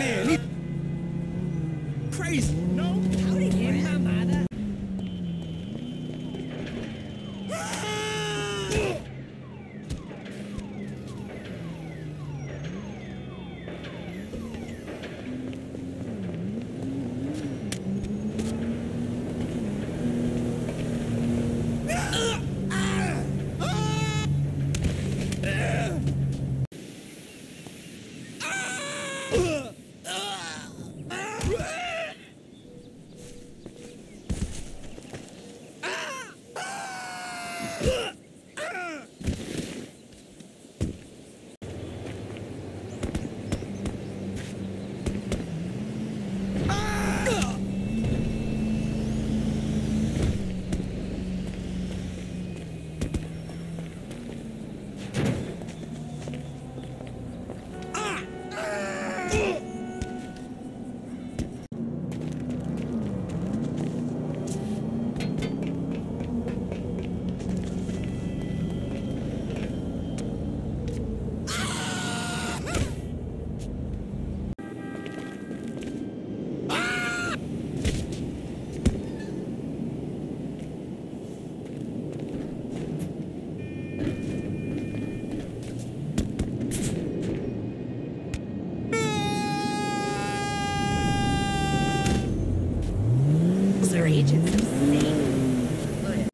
man. Agent's insane. Oh, yeah.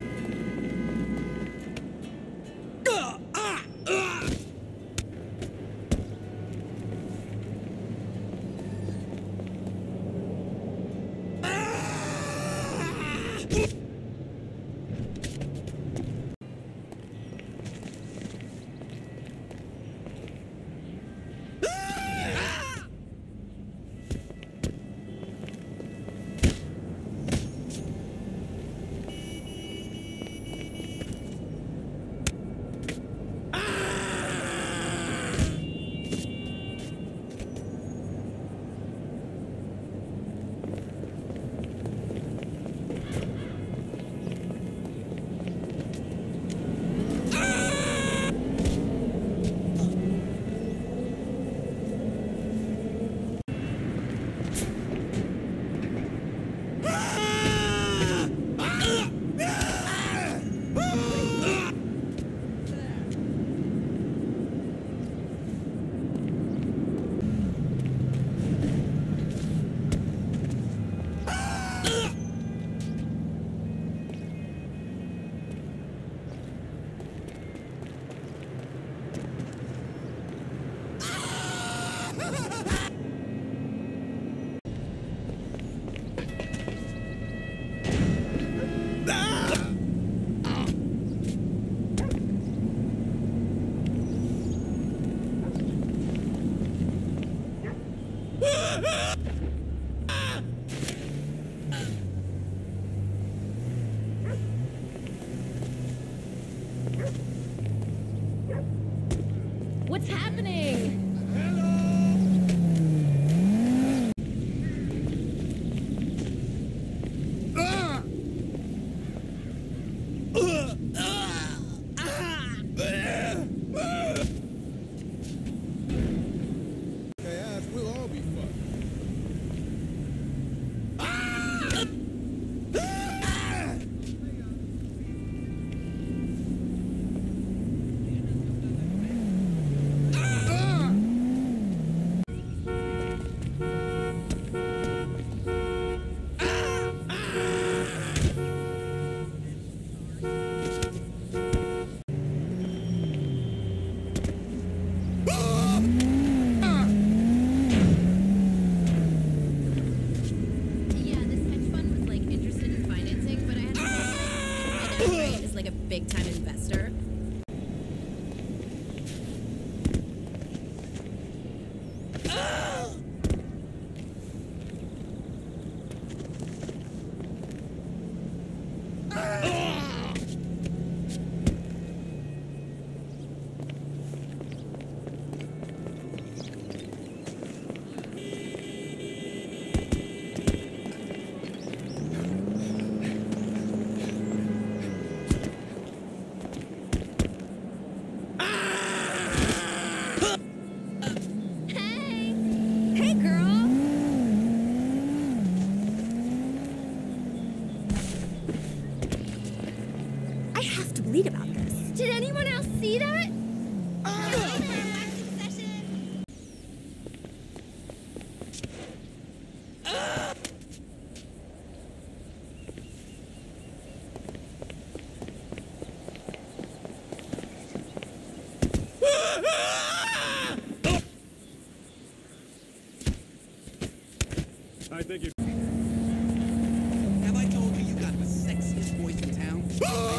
What's happening? Hey, girl. I beg you. Have I told you you got the sexiest voice in town?